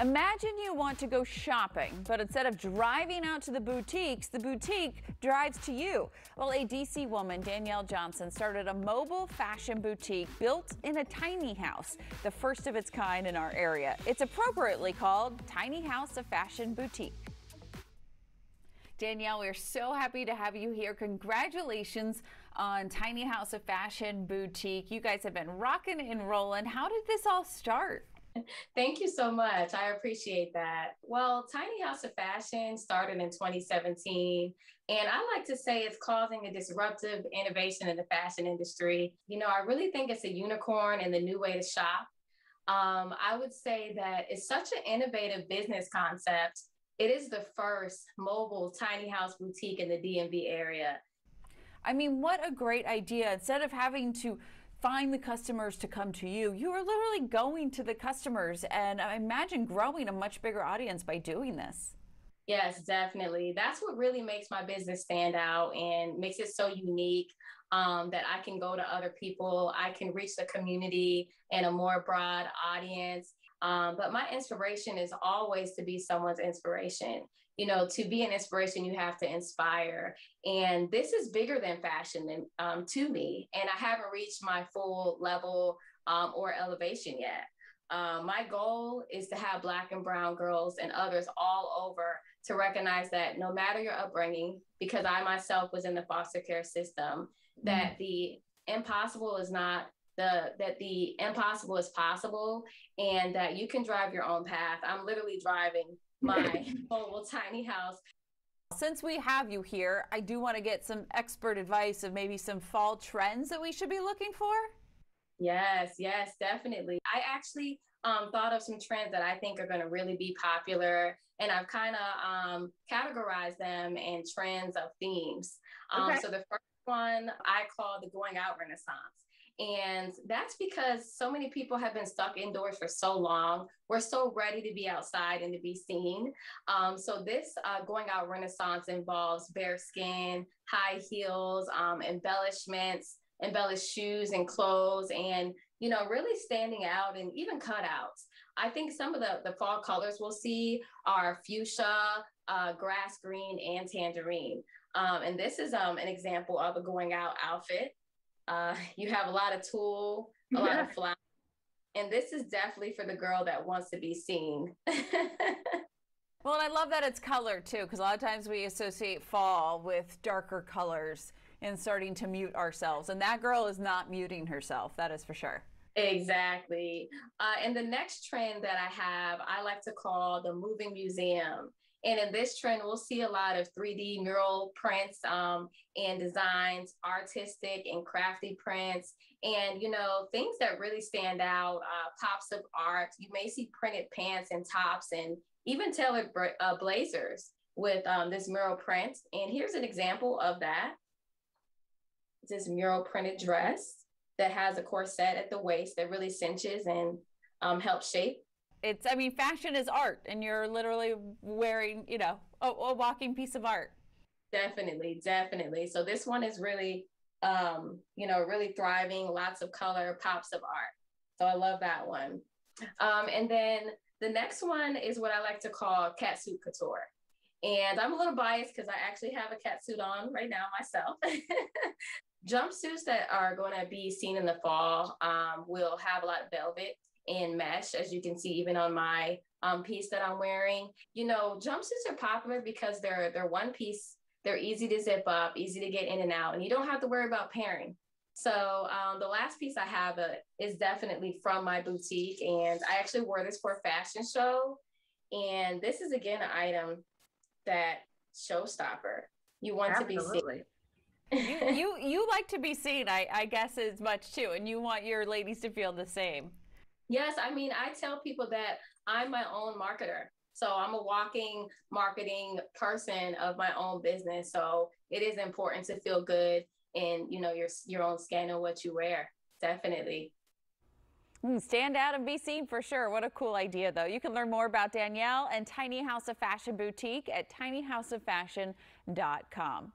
Imagine you want to go shopping, but instead of driving out to the boutiques, the boutique drives to you. Well, a DC woman, Danielle Johnson, started a mobile fashion boutique built in a tiny house, the first of its kind in our area. It's appropriately called Tiny House of Fashion Boutique. Danielle, we're so happy to have you here. Congratulations on Tiny House of Fashion Boutique. You guys have been rocking and rolling. How did this all start? Thank you so much. I appreciate that. Well, Tiny House of Fashion started in 2017, and I like to say it's causing a disruptive innovation in the fashion industry. You know, I really think it's a unicorn and the new way to shop. Um, I would say that it's such an innovative business concept. It is the first mobile tiny house boutique in the DMV area. I mean, what a great idea. Instead of having to find the customers to come to you. You are literally going to the customers and I imagine growing a much bigger audience by doing this. Yes, definitely. That's what really makes my business stand out and makes it so unique um, that I can go to other people. I can reach the community and a more broad audience. Um, but my inspiration is always to be someone's inspiration you know, to be an inspiration, you have to inspire. And this is bigger than fashion um, to me. And I haven't reached my full level um, or elevation yet. Um, my goal is to have Black and Brown girls and others all over to recognize that no matter your upbringing, because I myself was in the foster care system, mm-hmm. that the impossible is not the that the impossible is possible and that you can drive your own path. I'm literally driving my little tiny house. Since we have you here, I do want to get some expert advice of maybe some fall trends that we should be looking for. Yes, yes, definitely. I actually um, thought of some trends that I think are going to really be popular, and I've kind of um, categorized them in trends of themes. Um, okay. So the first one I call the going out renaissance. And that's because so many people have been stuck indoors for so long. We're so ready to be outside and to be seen. Um, so, this uh, going out renaissance involves bare skin, high heels, um, embellishments, embellished shoes and clothes, and you know, really standing out and even cutouts. I think some of the, the fall colors we'll see are fuchsia, uh, grass green, and tangerine. Um, and this is um, an example of a going out outfit. Uh, you have a lot of tulle, a lot of flowers. And this is definitely for the girl that wants to be seen. well, and I love that it's color too, because a lot of times we associate fall with darker colors and starting to mute ourselves. And that girl is not muting herself, that is for sure. Exactly. Uh, and the next trend that I have, I like to call the moving museum. And in this trend, we'll see a lot of 3D mural prints um, and designs, artistic and crafty prints, and you know things that really stand out. Uh, pops of art. You may see printed pants and tops, and even tailored uh, blazers with um, this mural print. And here's an example of that. This mural printed dress that has a corset at the waist that really cinches and um, helps shape it's i mean fashion is art and you're literally wearing you know a, a walking piece of art. Definitely definitely. So this one is really um you know really thriving. Lots of color pops of art. So i love that one. Um and then the next one is what i like to call catsuit couture. And i'm a little biased because i actually have a cat suit on right now myself. Jumpsuits that are going to be seen in the fall um, will have a lot of velvet in mesh, as you can see even on my um, piece that I'm wearing. You know, jumpsuits are popular because they're they're one piece, they're easy to zip up, easy to get in and out, and you don't have to worry about pairing. So um, the last piece I have uh, is definitely from my boutique, and I actually wore this for a fashion show. And this is again an item that showstopper. You want Absolutely. to be seen. you, you you like to be seen, I, I guess, as much too, and you want your ladies to feel the same. Yes, I mean, I tell people that I'm my own marketer. So I'm a walking marketing person of my own business. So it is important to feel good in, you know, your your own skin and what you wear. Definitely. Hmm, stand out and be seen for sure. What a cool idea, though. You can learn more about Danielle and Tiny House of Fashion Boutique at tinyhouseoffashion.com.